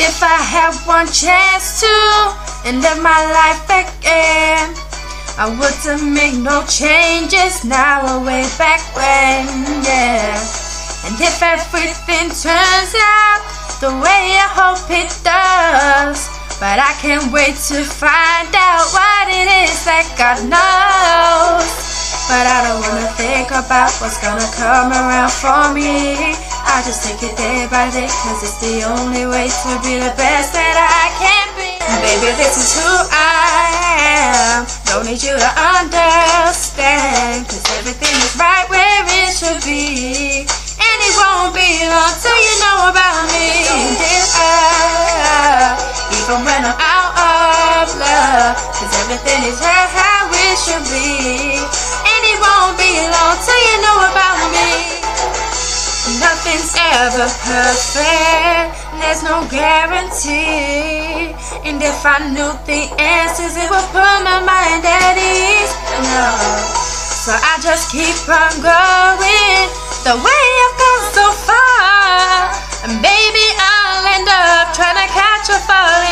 If I had one chance to and live my life again, I wouldn't make no changes now or way back when, yeah. And if everything turns out the way I hope it does, but I can't wait to find out what it is that God knows. But I don't wanna think about what's gonna come around for me. I just take it day by day, cause it's the only way to be the best that I can be. Baby, this is who I am. Don't need you to understand, cause everything is right where it should be. And it won't be long till you know about me. Dear I, even when I'm out of love, cause everything is right how it should be. nothing's ever perfect. There's no guarantee. And if I knew the answers, it would put my mind at ease. No. So I just keep on going the way I've gone so far. And baby, I'll end up trying to catch a falling.